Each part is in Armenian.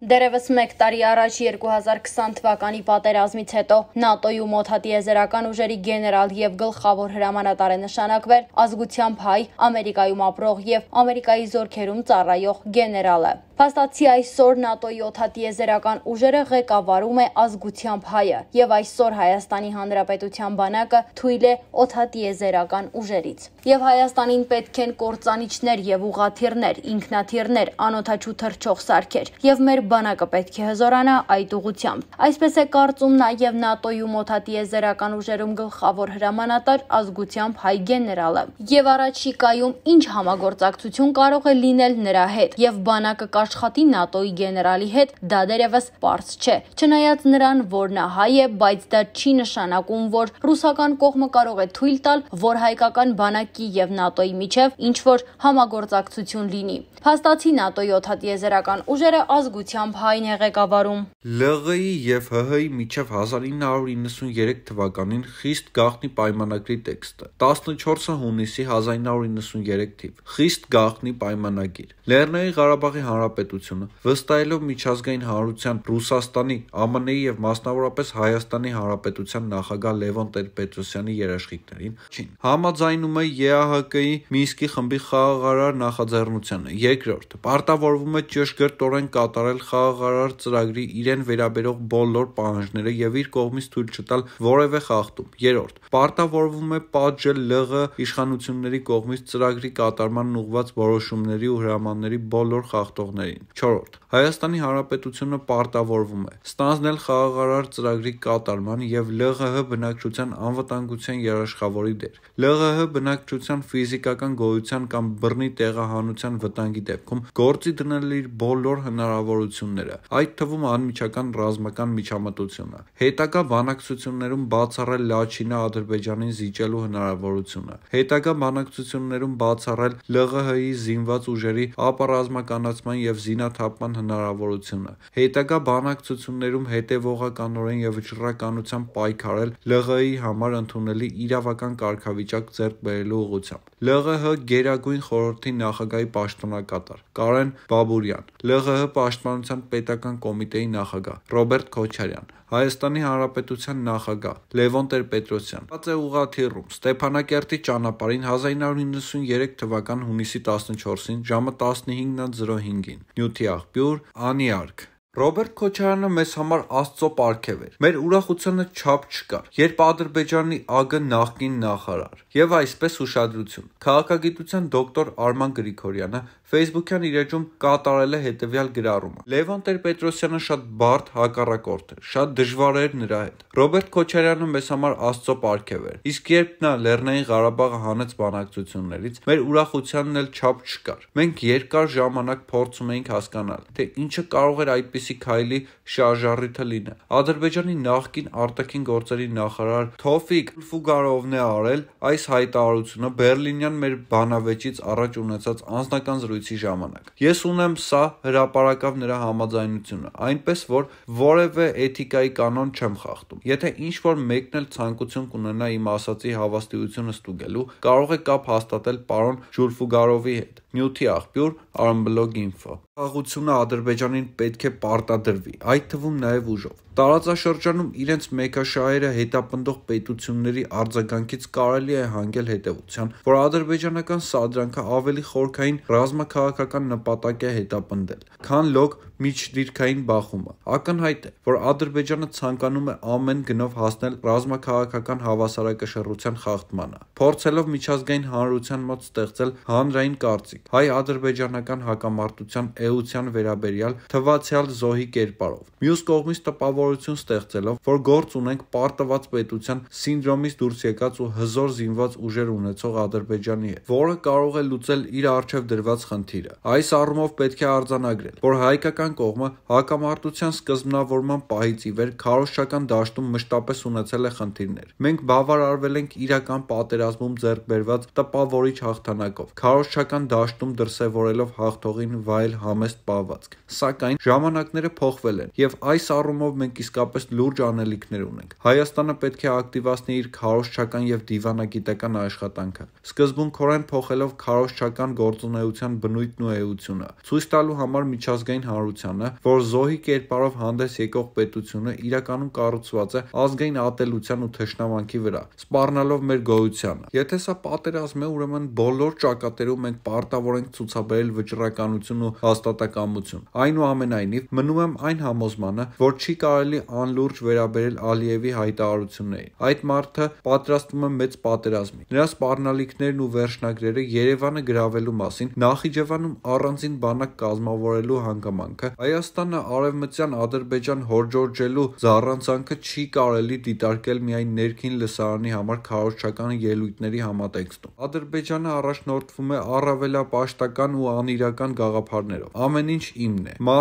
Դերևս մեկ տարի առաջ 2020 թվականի պատերազմից հետո ՆԱՏՕ-ում օդատիեզերական ուժերի գեներալ եւ գլխավոր հրամանատար է նշանակվել ազգությամբ հայ, Ամերիկայում ապրող եւ Ամերիկայի զորքերում ծառայող գեներալը։ Փաստացի այսօր ՆԱՏՕ-ի օդատիեզերական ուժերը ղեկավարում է ազգությամբ հայը եւ այսօր Հայաստանի Հանրապետության բանակը թույլ է օդատիեզերական ուժերից։ Եվ Հայաստանին պետք են կործանիչներ եւ ուղաթիռներ, ինքնաթիռներ, անօթաչու թռչող սարքեր եւ մեր բանակը պետք է հզորանա այդ ուղությամբ։ Այսպես է կարծում նաև ՆԱՏՕ-ում օթատիեզերական ուժերում գլխավոր հրամանատար ազգությամբ հայ գեներալը։ Եվ առաջիկայում ինչ համագործակցություն կարող է լինել նրա հետ եւ բանակը կաշխատի ՆԱՏՕ-ի գեներալի հետ, դա դերևս པարզ չէ։ Չնայած նրան, որ նա հայ է, բայց դա չի նշանակում, որ ռուսական կողմը կարող է թույլ տալ, որ հայկական բանակի եւ ՆԱՏՕ-ի միջև ինչ որ համագործակցություն լինի։ Փաստացի ՆԱՏՕ-ի օթատիեզերական ուժերը ազգությամբ հայն է ղեկավարում։ ԼՂ-ի եւ ՀՀ-ի միջև 1993 թվականին խիստ գաղտնի պայմանագրի տեքստը 14 հունիսի 1993 թիվ խիստ գաղտնի պայմանագիր Լեռնային Ղարաբաղի Հանրապետությունը վստահելով միջազգային հանրության Ռուսաստանի, ԱՄՆ-ի եւ մասնավորապես Հայաստանի Հանրապետության նախագահ Լևոն Տեր-Պետրոսյանի երաշխիքներին չին համաձայնում է ԵԱՀԿ-ի Մինսկի խմբի խաղաղարար նախաձեռնությանը երկրորդ պարտավորվում է ճշգրտորեն կատարել խաղաղարար ծրագրի իրեն վերաբերող բոլոր պահանջները եւ իր կողմից թույլ չտալ որևէ խախտում։ Երրորդ, պարտավորվում է պատժել ԼՂ իշխանությունների կողմից ծրագրի կատարմանն ուղղված որոշումների ու հրամանների բոլոր խախտողներին։ Չորրորդ, Հայաստանի Հանրապետությունը պարտավորվում է ստանձնել խաղաղարար ծրագրի կատարման եւ ԼՂՀ բնակչության անվտանգության երաշխավորի դեր։ ԼՂՀ բնակչության ֆիզիկական գոյության կամ բռնի տեղահանության վտանգի դեպքում գործի դնել իր բոլոր հնարավորությունները միջամտությունները, այդ թվում անմիջական ռազմական միջամտությունը, հետագա բանակցություններում բացառել Լաչինը Ադրբեջանին զիջելու հնարավորությունը, հետագա բանակցություններում բացառել ԼՂՀ-ի զինված ուժերի ապառազմականացման եւ զինաթափման հնարավորությունը, հետագա բանակցություններում հետեւողականորեն եւ վճռականությամբ պայքարել ԼՂՀ-ի համար ընդունելի իրավական կարգավիճակ ձեռք բերելու ուղղությամբ։ ԼՂՀ Գերագույն խորհրդի նախագահի պաշտոնակատար Կարեն Բաբուրյան, ԼՂՀ պաշտպանության պետական կոմիտեի նախագահ Ռոբերտ Քոչարյան, Հայաստանի Հանրապետության նախագահ Լևոն Տեր-Պետրոսյան։ է ուղաթիռում Ստեփանակերտի ճանապարհին 1993 թվական հունիսի 14-ին ժամը 15:05-ին։ Նյութի աղբյուր Անիարք Ռոբերտ Քոչարյանը մեզ համար Աստծո պարգև էր։ Մեր ուրախությանը չափ չկար, երբ Ադրբեջանի ԱԳ նախկին նախարար եւ այսպես ուշադրություն։ Քաղաքագիտության դոկտոր Արման Գրիգորյանը Facebook-յան իր էջում կատարել է հետևյալ գրառումը. Լևոն Տեր-Պետրոսյանը շատ բարդ հակառակորդ էր, շատ դժվար էր նրա հետ։ Ռոբերտ Քոչարյանը մեզ համար Աստծո պարգև էր։ Իսկ երբ նա Լեռնային Ղարաբաղը հանեց բանակցություններից, մեր ուրախությանն էլ չափ չկար։ Մենք երկար ժամանակ փորձում էինք հասկանալ, թե ինչը կարող էր այդպիսի քայլի շարժառիթը լինել։ Ադրբեջանի նախկին արտաքին գործերի նախարար Թոֆիկ Ֆուգարովն է արել այս հայտարարությունը Բերլինյան մեր բանավեճից առաջ ունեցած անձնական զրույցի ժամանակ։ Ես ունեմ սա հրաապարակավ նրա համաձայնությունը, այնպես որ որևէ էթիկայի կանոն չեմ խախտում։ Եթե ինչ որ մեկն էլ ցանկություն կունենա իմ ասացի հավաստիությունը ստուգելու, կարող է կապ հաստատել պարոն Ժուլֆուգարովի հետ։ Նյութի աղբյուր Armblog.info Խաղաղությունը Ադրբեջանին պետք է պարտադրվի, այդ թվում նաև ուժով։ Տարածաշրջանում իրենց մեքաշահերը հետապնդող պետությունների արձագանքից կարելի է հանգել հետևության, որ ադրբեջանական սադրանքը ավելի խորքային ռազմաքաղաքական նպատակ է հետապնդել, քան լոկ միջդիրքային բախումը։ Ակնհայտ է, որ Ադրբեջանը ցանկանում է ամեն գնով հասնել ռազմաքաղաքական հավասարակշռության խախտմանը, փորձելով միջազգային հանրության մոտ ստեղծել հանրային կարծիք հայ-ադրբեջանական հակամարտության էության վերաբերյալ թվացial զոհի կերպարով։ Մյուս կողմից տպավորություն ստեղծելով, որ գործ ունենք պարտված պետության սինդրոմից դուրս եկած ու հզոր զինված ուժեր ունեցող Ադրբեջանի հետ, որը կարող է լուծել իր առջև դրված խնդիրը։ Այս առումով պետք է արձանագրել, որ հայկական կողմը հակամարտության սկզբնավորման պահից ի վեր քարոզչական դաշտում մշտապես ունեցել է խնդիրներ։ Մենք բավարարվել ենք իրական պատերազմում ձեռք բերված տպավորիչ հաղթանակով, քարոզչական դաշտում դրսևորելով հաղթողին վայել համեստ պահվածք։ Սակայն ժամանակ օրինակները փոխվել են, եւ այս առումով մենք իսկապես լուրջ անելիքներ ունենք։ Հայաստանը պետք է ակտիվացնի իր քարոշչական եւ դիվանագիտական աշխատանքը, սկզբունքորեն փոխելով քարոշչական գործունեության բնույթն ու էությունը, ցույց տալու համար միջազգային հանրությանը, որ զոհի կերպարով հանդես եկող պետությունը իրականում կառուցված է ազգային ատելության ու թշնամանքի վրա, սպառնալով մեր գոյությանը։ Եթե սա պատերազմ է, ուրեմն բոլոր ճակատերում մենք պարտավոր ենք ցուցաբերել վճռականություն ու հաստատակամություն։ Այնուամենայնիվ, մնում եմ այն համոզմանը, որ չի կարելի անլուրջ վերաբերել Ալիևի հայտարարություններին։ Այդ մարդը պատրաստվում է մեծ պատերազմի։ Նրա սպառնալիքներն ու վերջնագրերը Երևանը գրավելու մասին Նախիջևանում առանձին բանակ կազմավորելու հանգամանքը Հայաստանը արևմտյան Ադրբեջան հորջորջելու զառանցանքը չի կարելի դիտարկել միայն ներքին լսարանի համար քարոզչական ելույթների համատեքստում։ Ադրբեջանը առաջնորդվում է առավելապաշտական ու անիրական գաղափարներով։ Ամեն ինչ իմն է։ Մա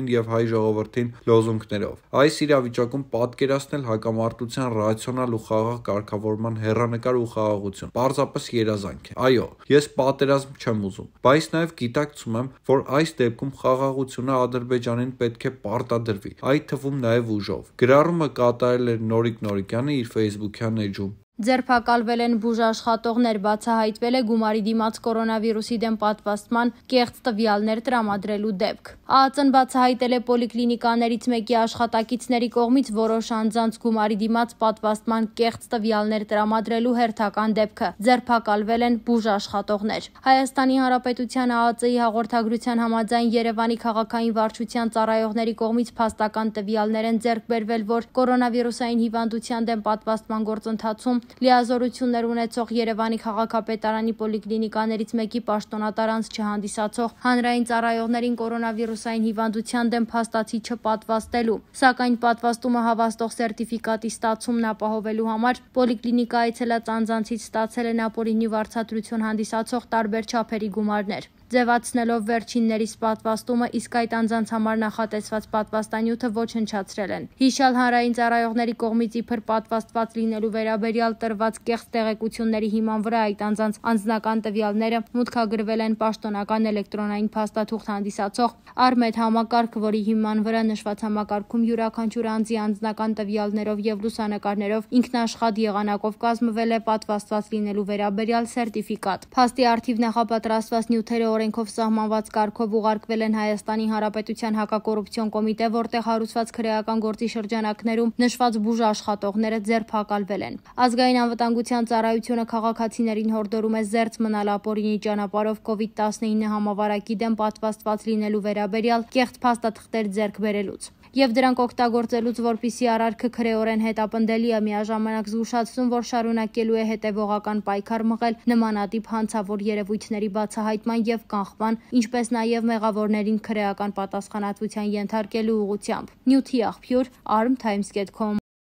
Հայաստանին եւ հայ ժողովրդին լոզունգներով։ Այս իրավիճակում պատկերացնել հակամարտության ռացիոնալ ու խաղաղ կարգավորման հերանեկար ու խաղաղություն պարզապես երազանք է։ Այո, ես պատերազմ չեմ ուզում, բայց նաեւ գիտակցում եմ, որ այս դեպքում խաղաղությունը Ադրբեջանին պետք է պարտադրվի, այդ թվում նաեւ ուժով։ Գրառումը կատարել էր Նորիկ Նորիկյանը իր Facebook-յան էջում։ Ձերբակալվել են բուժաշխատողներ, բացահայտվել է գումարի դիմաց կորոնավիրուսի դեմ պատվաստման կեղծ տվյալներ տրամադրելու դեպք։ ԱԱԾ-ն բացահայտել է պոլիկլինիկաներից մեկի աշխատակիցների կողմից որոշ անձանց գումարի դիմաց պատվաստման կեղծ տվյալներ տրամադրելու հերթական դեպքը։ Ձերբակալվել են բուժաշխատողներ։ Հայաստանի Հանրապետության ԱԱԾ-ի հաղորդագրության համաձայն Երևանի քաղաքային վարչության ծառայողների կողմից փաստական տվյալներ են ձեռք բերվել, որ կորոնավիրուսային հիվանդության դեմ պատվաստման գործընթացում լիազորություններ ունեցող Երևանի քաղաքապետարանի պոլիկլինիկաներից մեկի պաշտոնատար անձ չհանդիսացող հանրային ծառայողներին կորոնավիրուսային հիվանդության դեմ փաստացի չպատվաստելու, սակայն պատվաստումը հավաստող սերտիֆիկատի ստացումն ապահովելու համար պոլիկլինիկա այցելած անձանցից ստացել են ապօրինի վարձատրություն հանդիսացող տարբեր չափերի գումարներ ձևացնելով վերջիններիս պատվաստումը, իսկ այդ անձանց համար նախատեսված պատվաստանյութը ոչնչացրել են։ Հիշալ հանրային ծառայողների կողմից իբր պատվաստված լինելու վերաբերյալ տրված կեղծ տեղեկությունների հիման վրա այդ անձանց անձնական տվյալները մուտքագրվել են պաշտոնական էլեկտրոնային փաստաթուղթ հանդիսացող Արմեդ համակարգ, որի հիման վրա նշված համակարգում յուրաքանչյուր անձի անձնական տվյալներով եւ լուսանկարներով ինքնաշխատ եղանակով կազմվել է պատվաստված լինելու վերաբերյալ սերտիֆիկատ։ Փաստի արդիվ նախապատրաստված նյութերը օրենքով սահմանված կարգով ուղարկվել են Հայաստանի Հանրապետության հակակոռուպցիոն կոմիտե, որտեղ հարուցված քրեական գործի շրջանակներում նշված բուժ աշխատողները ձերբակալվել են։ Ազգային անվտանգության ծառայությունը քաղաքացիներին հորդորում է զերծ մնալ ապօրինի ճանապարհով COVID-19 համավարակի դեմ պատվաստված լինելու վերաբերյալ կեղծ փաստաթղթեր ձեռք բերելուց եւ դրանք օգտագործելուց որpիսի արարքը քրեորեն հետապնդելի է միաժամանակ զգուշացնում, որ շարունակելու է հետևողական պայքար մղել նմանատիպ հանցավոր երևույթների բացահայտման եւ կանխման, ինչպես նաեւ մեղավորներին քրեական պատասխանատվության ենթարկելու ուղղությամբ։ Նյութի աղբյուր armtimes.com